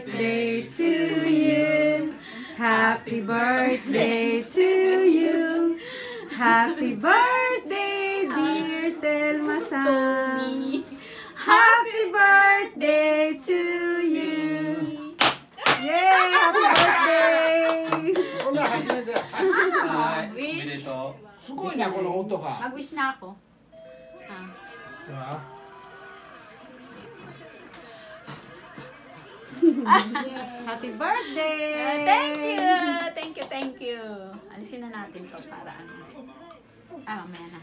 birthday to you. Happy birthday to you. Happy birthday, dear Telma Sam. Happy birthday to you. Yay! Happy birthday! Wish. Mag-wish na ako. Ah. ah. Happy birthday! Ah, thank you! Thank you, thank you. Alisin na natin to para ano. Ah, mamaya na.